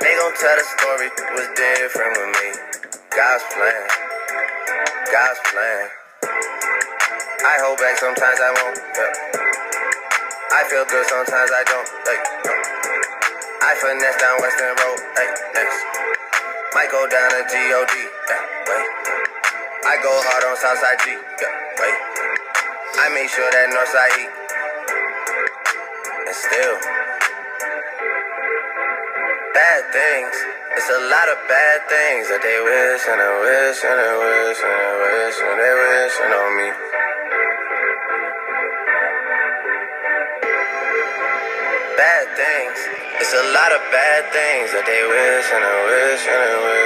They gon' tell the story was different with me. God's plan, God's plan. I hold back sometimes I won't. Yeah. I feel good sometimes I don't. Hey, no. I finesse down Weston Road. Hey, next. Might go down to G-O-D. Yeah, wait. I go hard on Southside G. Yeah, wait. I make sure that Northside E. And still. Bad things. It's a lot of bad things that they wish and they wish and they wish and they wish and they wishing on me. Bad things. It's a lot of bad things that they wish and they wish and they wish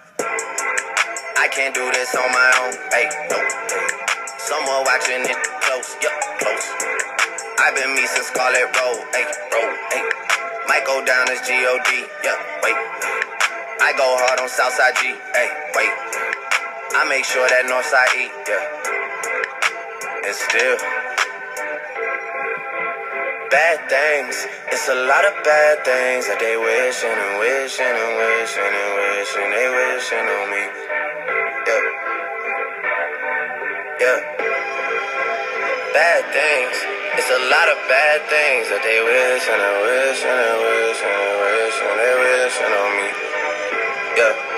I can't do this on my own. Hey, no. Hey. Someone watching it close. Yup, close. I've been me since Scarlett Road. Hey, road. Hey. Might go down as G-O-D. Yeah, wait. I go hard on Southside G. Hey, wait. I make sure that Northside E. Yeah. And still. Bad things. It's a lot of bad things that they wishing and wishing and wishing and wishing. They wishing on me. Yeah. Yeah. Bad things. It's a lot of bad things that they wish and they wish and they wish and they wish and they wishing on me. Yeah.